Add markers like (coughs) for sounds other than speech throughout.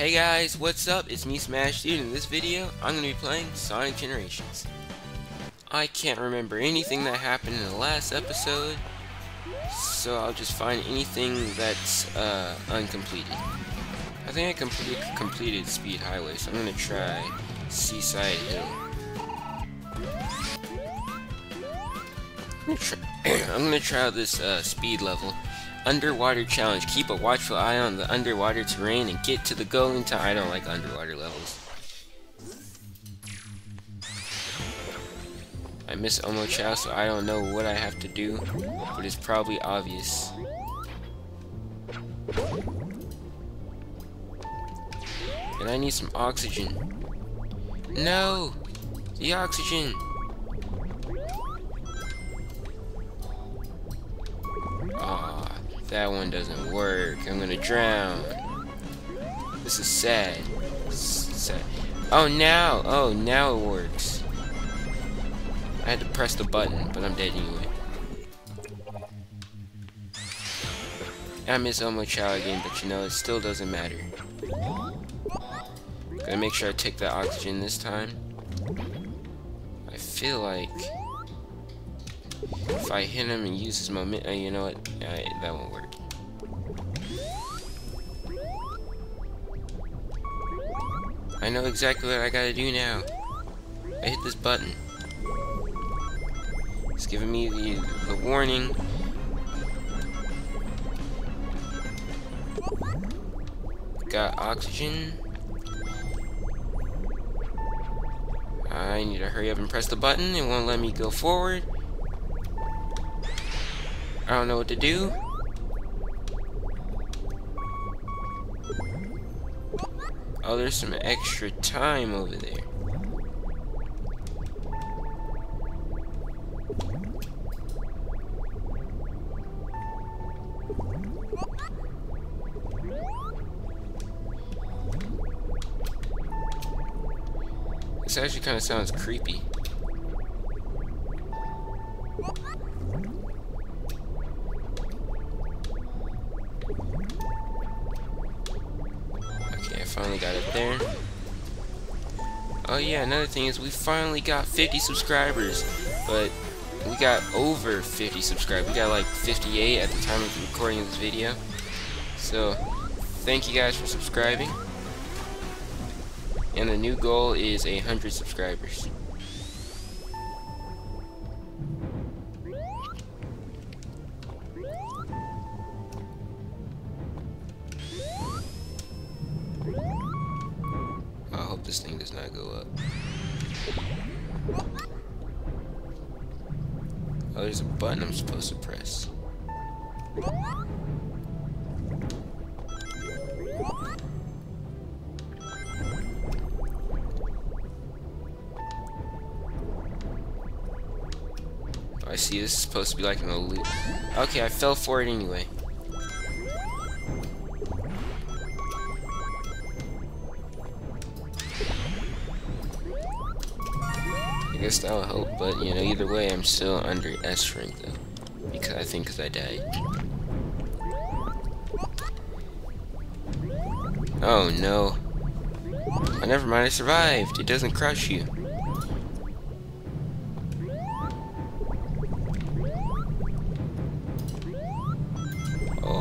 Hey guys, what's up? It's me Smash Dude. In this video, I'm going to be playing Sonic Generations. I can't remember anything that happened in the last episode, so I'll just find anything that's uh, uncompleted. I think I completed, completed Speed Highway, so I'm going to try Seaside Hill. I'm going to try (clears throat) out this uh, speed level. Underwater challenge. Keep a watchful eye on the underwater terrain and get to the goal in time. I don't like underwater levels. I miss Omochao, so I don't know what I have to do, but it's probably obvious. And I need some oxygen. No! The oxygen! That one doesn't work. I'm gonna drown. This is sad. sad. Oh, now! Oh, now it works. I had to press the button, but I'm dead anyway. I miss Omochao again, but you know, it still doesn't matter. Gotta make sure I take that oxygen this time. I feel like if I hit him and use his momentum, uh, you know what? Uh, that won't work. I know exactly what I gotta do now. I hit this button. It's giving me the, the warning. Got oxygen. I need to hurry up and press the button. It won't let me go forward. I don't know what to do. Oh, there's some extra time over there. This actually kind of sounds creepy. Oh yeah, another thing is we finally got 50 subscribers, but we got over 50 subscribers. We got like 58 at the time of recording this video. So, thank you guys for subscribing. And the new goal is 100 subscribers. See this is supposed to be like an elite. Okay, I fell for it anyway. I guess that'll help, but you know, either way, I'm still under S rank though. Because I think because I died. Oh no. Oh, never mind, I survived. It doesn't crush you.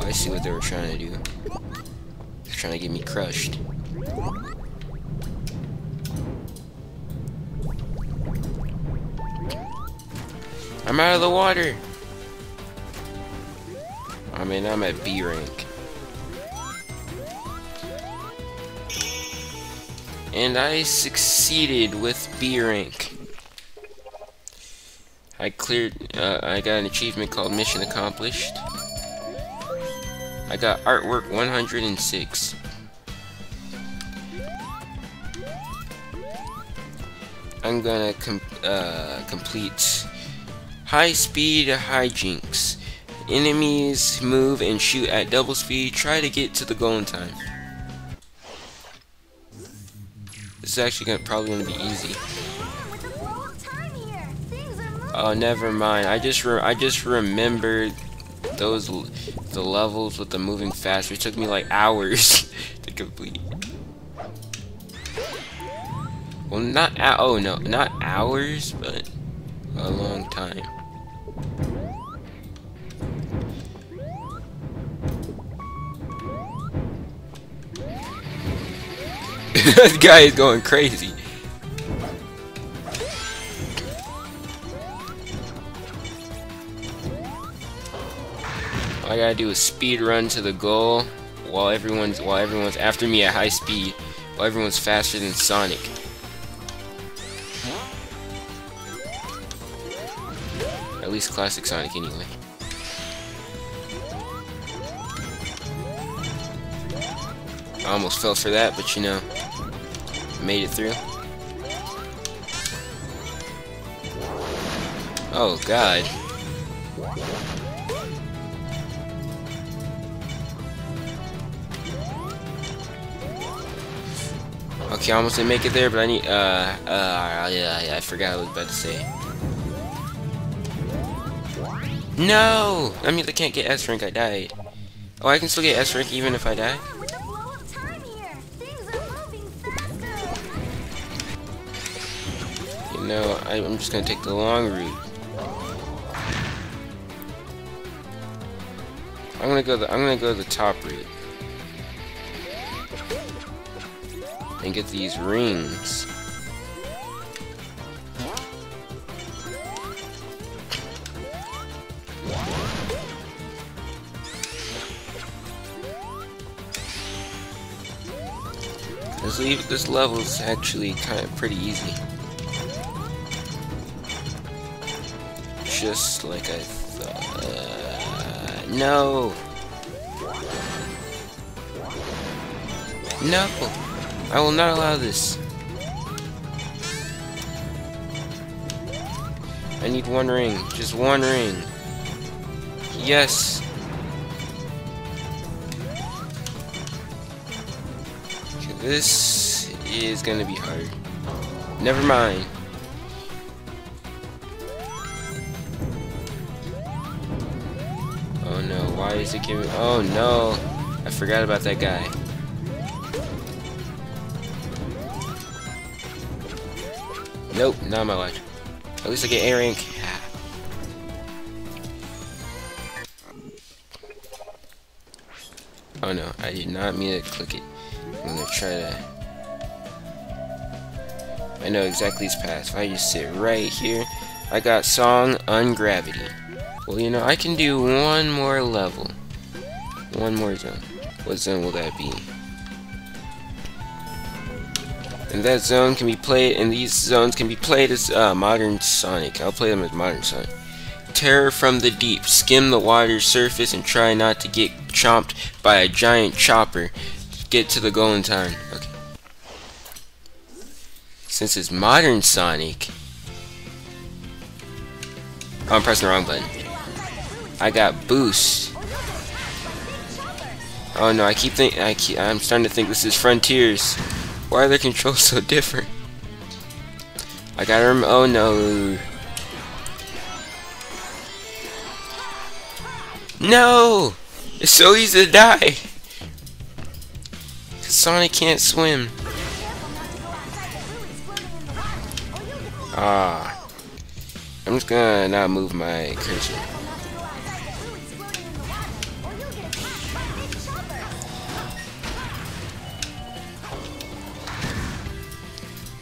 I see what they were trying to do. They're trying to get me crushed. I'm out of the water. I mean, I'm at B rank. And I succeeded with B rank. I cleared, uh, I got an achievement called Mission Accomplished. I got artwork 106. I'm gonna com uh, complete High speed hijinks. Enemies move and shoot at double speed. Try to get to the goal in time. This is actually gonna, probably to be easy. Oh, never mind. I just I just remembered those the levels with the moving faster. It took me like hours (laughs) to complete. Well, not oh no, not hours, but a long time. (laughs) this guy is going crazy. All I gotta do is speed run to the goal while everyone's while everyone's after me at high speed, while everyone's faster than Sonic. At least classic Sonic anyway. I almost fell for that, but you know, made it through. Oh god. Okay, I almost didn't make it there, but I need, uh, uh, yeah, yeah, I forgot what I was about to say. No! I mean, I can't get S rank, I died. Oh, I can still get S rank even if I die? You know, I, I'm just gonna take the long route. I'm gonna go the I'm gonna go the top route. And get these rings. This, this level is actually kind of pretty easy. Just like I thought. Uh, no! No! I will not allow this. I need one ring. Just one ring. Yes! This is gonna be hard. Never mind. Oh no, why is it giving- Oh no! I forgot about that guy. Nope, not my life. At least I get A rank. Oh no, I did not mean to click it. I'm gonna try to... I know exactly his path. If I just sit right here, I got Song Ungravity. Well, you know, I can do one more level. One more zone. What zone will that be? And that zone can be played, and these zones can be played as uh, Modern Sonic. I'll play them as Modern Sonic. Terror from the deep. Skim the water's surface and try not to get chomped by a giant chopper get to the goal in time. Okay. Since it's modern Sonic, oh, I'm pressing the wrong button. I got boost. Oh no, I keep thinking. I keep. I'm starting to think this is Frontiers. Why are the controls so different? I gotta rem- Oh no. No! It's so easy to die. Sonic can't swim. Ah. I'm just gonna not move my cursor.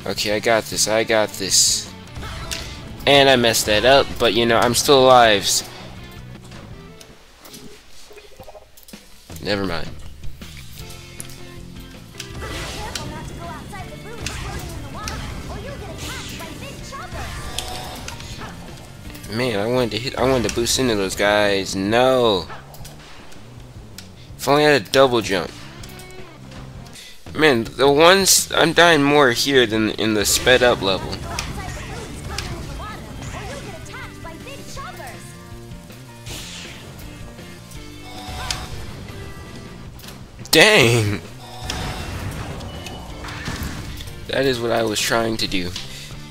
Okay, I got this, I got this. And I messed that up, but you know, I'm still alive. Never mind. Man, I wanted to hit. I wanted to boost into those guys. No. If only I had a double jump. Man, the ones I'm dying more here than in the sped up level. Dang! That is what I was trying to do.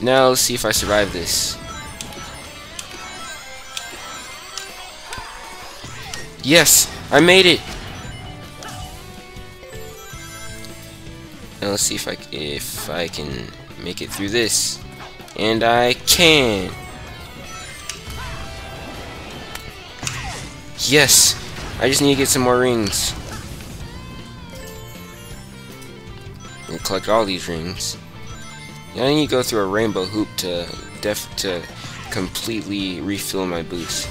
Now let's see if I survive this. Yes, I made it. Now let's see if I if I can make it through this. And I can. Yes! I just need to get some more rings. And collect all these rings. Now I need to go through a rainbow hoop to def to completely refill my boost.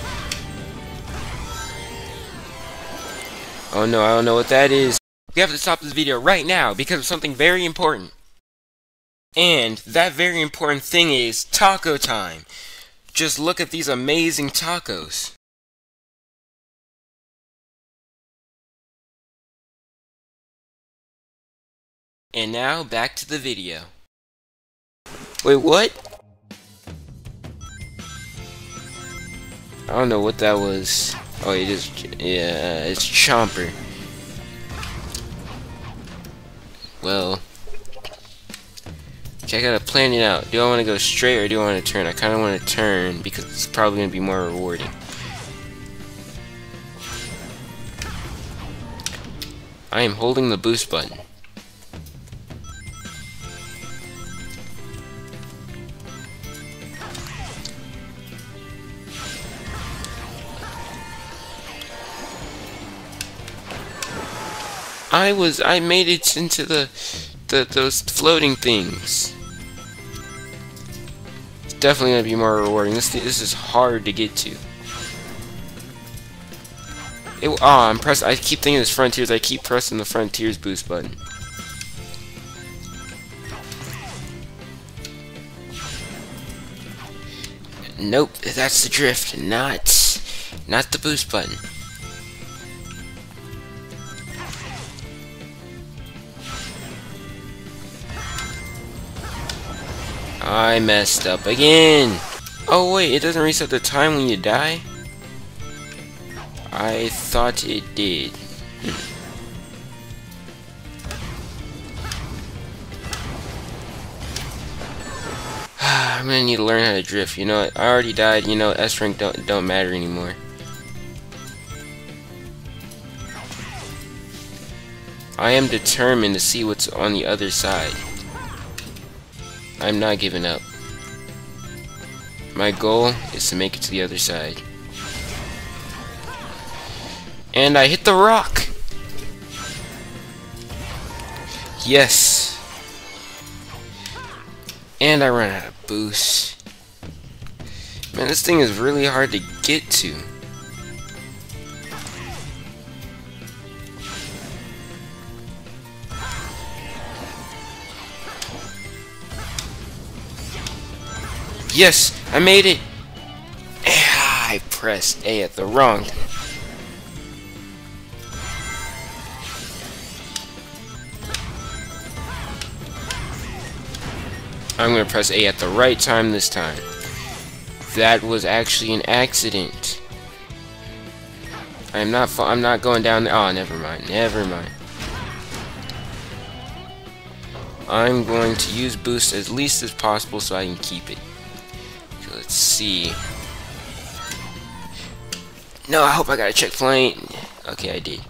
Oh no, I don't know what that is. We have to stop this video right now because of something very important. And that very important thing is taco time. Just look at these amazing tacos. And now, back to the video. Wait, what? I don't know what that was. Oh, it is, yeah, it's Chomper. Well, okay, I gotta plan it out. Do I want to go straight or do I want to turn? I kind of want to turn because it's probably going to be more rewarding. I am holding the boost button. I was I made it into the the those floating things. It's definitely gonna be more rewarding. This this is hard to get to. It, oh, I'm press. I keep thinking it's frontiers. I keep pressing the frontiers boost button. Nope, that's the drift, not not the boost button. I messed up again. Oh wait, it doesn't reset the time when you die? I thought it did. Hmm. (sighs) I'm gonna need to learn how to drift. You know what? I already died. You know, S rank don't don't matter anymore. I am determined to see what's on the other side. I'm not giving up. My goal is to make it to the other side. And I hit the rock! Yes! And I run out of boost. Man, this thing is really hard to get to. Yes, I made it. Ah, I pressed A at the wrong. I'm gonna press A at the right time this time. That was actually an accident. I'm not. I'm not going down there. Oh, never mind. Never mind. I'm going to use boost as least as possible so I can keep it. Let's see. No, I hope I got a checkpoint. Okay, I did.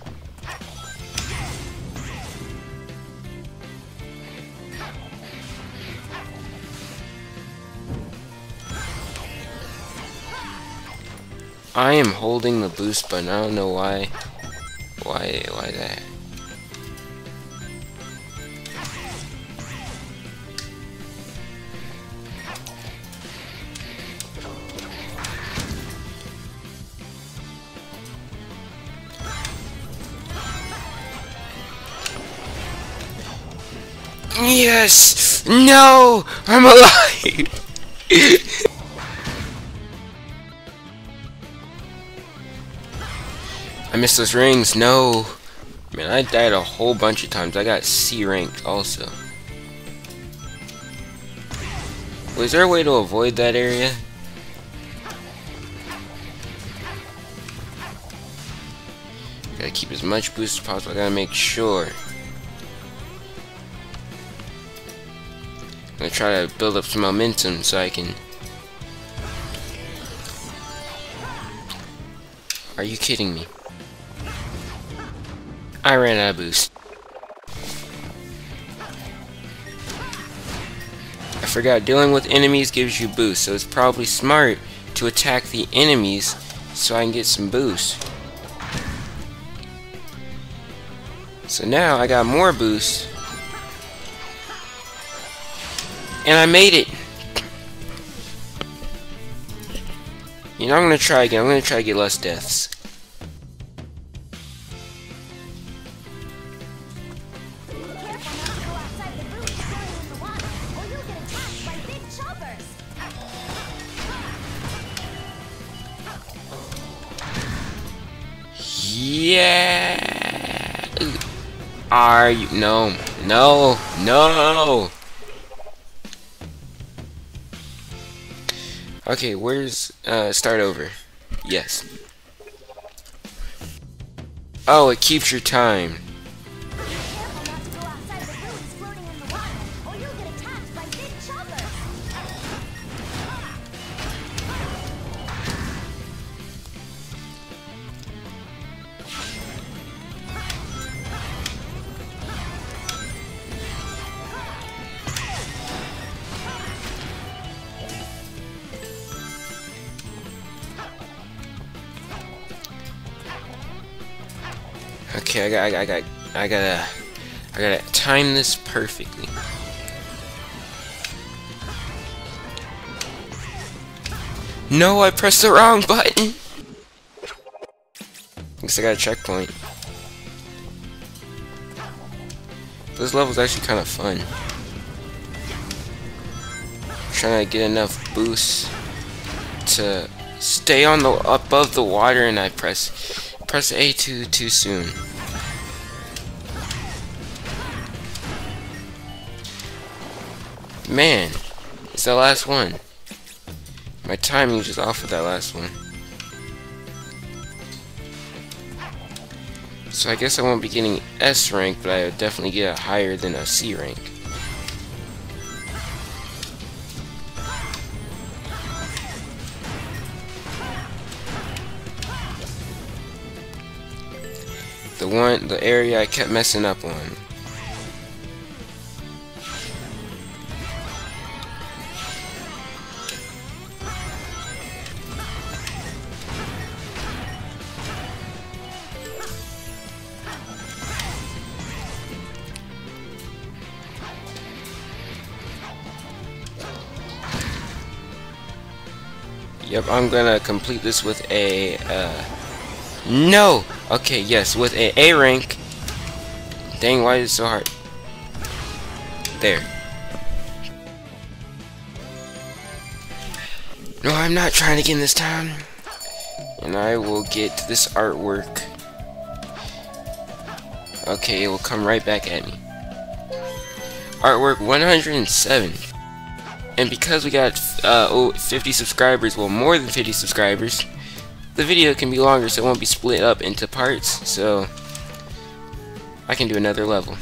I am holding the boost button. I don't know why. Why? Why that? Yes! No! I'm alive! I missed those rings. No. Man, I died a whole bunch of times. I got C ranked also. Was there a way to avoid that area? Gotta keep as much boost as possible. I gotta make sure. Gonna try to build up some momentum so I can... Are you kidding me? I ran out of boost. I forgot, dealing with enemies gives you boost, so it's probably smart to attack the enemies so I can get some boost. So now I got more boost. And I made it! You know, I'm gonna try again. I'm gonna try to get less deaths. Yeah. Are you? No. No. No. Okay, where's, uh, start over. Yes. Oh, it keeps your time. Okay, I got, I got, I got, I gotta, I gotta time this perfectly. No, I pressed the wrong button. Guess I got a checkpoint. This level's actually kind of fun. trying to get enough boost to stay on the above the water, and I press press A too too soon. Man, it's the last one. My timing was just off with that last one. So I guess I won't be getting S rank, but I'll definitely get a higher than a C rank. The one, the area I kept messing up on. Yep, I'm gonna complete this with a, uh, no! Okay, yes, with a A rank. Dang, why is it so hard? There. No, I'm not trying to get in this town. And I will get this artwork. Okay, it will come right back at me. Artwork 107. And because we got uh, oh, 50 subscribers, well more than 50 subscribers, the video can be longer so it won't be split up into parts, so I can do another level.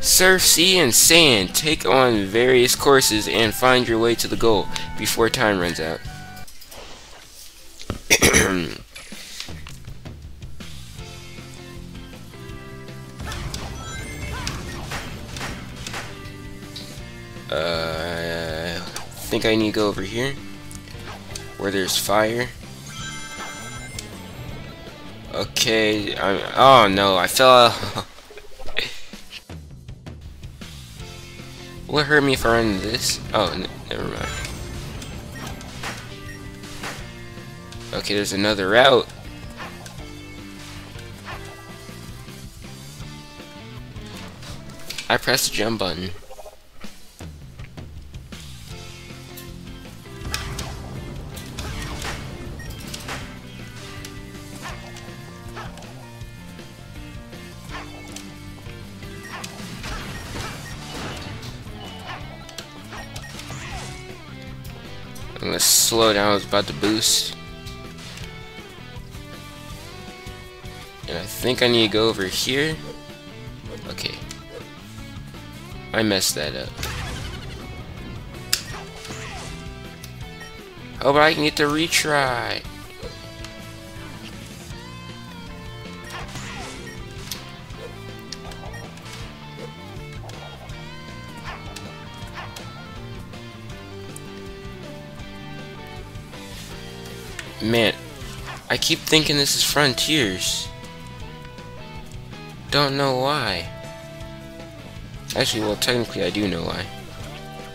Surf, sea, and sand. Take on various courses and find your way to the goal before time runs out. (clears throat) (coughs) Uh, I think I need to go over here where there's fire. Okay, I'm, oh no, I fell (laughs) What hurt me if I run into this? Oh, never mind. Okay, there's another route. I pressed the jump button. Down, I was about to boost. And I think I need to go over here. Okay. I messed that up. Oh, but I can get to retry. Man, I keep thinking this is Frontiers. Don't know why. Actually, well, technically I do know why.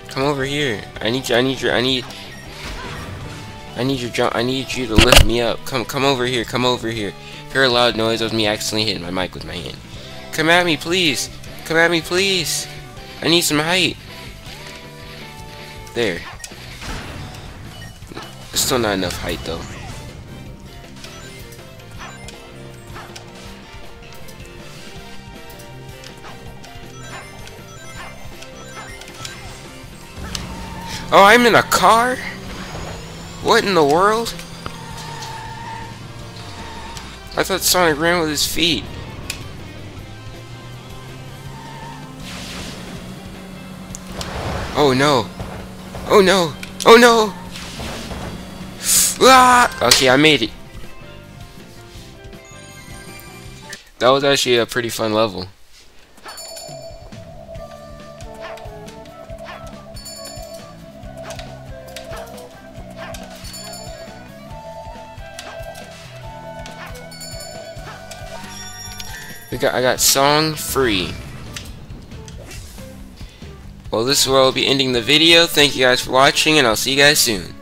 Come over here. I need you, I need your, I need... I need your jump, I need you to lift me up. Come, come over here, come over here. Hear a loud noise of me accidentally hitting my mic with my hand. Come at me, please. Come at me, please. I need some height. There. Still not enough height, though. Oh, I'm in a car? What in the world? I thought Sonic ran with his feet. Oh no. Oh no. Oh no. (sighs) Ah! Okay, I made it. That was actually a pretty fun level. Got I got song free. Well, this is where I'll be ending the video. Thank you guys for watching, and I'll see you guys soon.